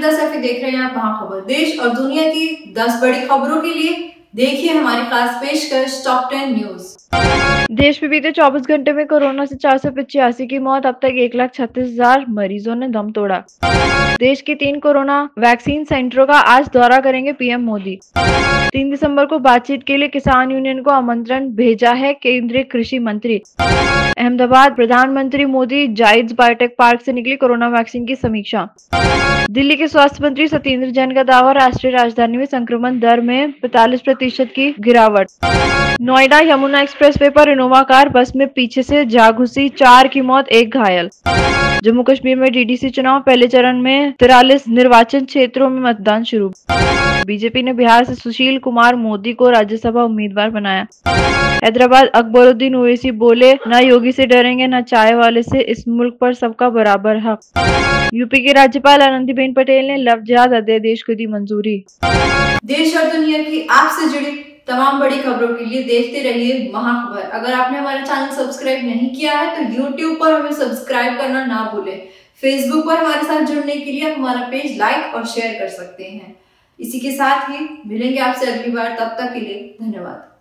देख रहे हैं आप महाखबर देश और दुनिया की 10 बड़ी खबरों के लिए देखिए हमारी खास पेशकश टॉप टेन न्यूज़ देश में बीते 24 घंटे में कोरोना से चार की मौत, अब तक एक लाख छत्तीस हज़ार मरीजों ने दम तोड़ा। देश के तीन कोरोना वैक्सीन सेंटरों का आज दौरा करेंगे पीएम मोदी। तीन दिसंबर को बातचीत के लिए किसान यूनियन को आमंत्रण भेजा है केंद्रीय कृषि मंत्री। अहमदाबाद, प्रधानमंत्री मोदी जाइड्स बायोटेक पार्क से निकली कोरोना वैक्सीन की समीक्षा। दिल्ली के स्वास्थ्य मंत्री सत्येंद्र जैन का दावा, राष्ट्रीय राजधानी में संक्रमण दर में पैतालीस प्रतिशत की गिरावट। नोएडा यमुना एक्सप्रेस वे पर इनोवा कार बस में पीछे से जा घुसी चार की मौत, एक घायल। जम्मू कश्मीर में डीडीसी चुनाव, पहले चरण में तिरालीस निर्वाचन क्षेत्रों में मतदान शुरू। बीजेपी ने बिहार से सुशील कुमार मोदी को राज्यसभा उम्मीदवार बनाया। हैदराबाद अकबरुद्दीन ओवैसी बोले, न योगी से डरेंगे, न चाय वाले से, इस मुल्क पर सबका बराबर हक। यूपी के राज्यपाल आनंदीबेन पटेल ने लव जिहाद अध्यादेश को दी मंजूरी। देश और दुनिया की आपसे जुड़ी तमाम बड़ी खबरों के लिए देखते रहिए महाखबर। अगर आपने हमारा चैनल सब्सक्राइब नहीं किया है तो यूट्यूब पर हमें सब्सक्राइब करना ना भूलें। फेसबुक पर हमारे साथ जुड़ने के लिए हमारा पेज लाइक और शेयर कर सकते हैं। इसी के साथ ही मिलेंगे आपसे अगली बार तब तक के लिए धन्यवाद।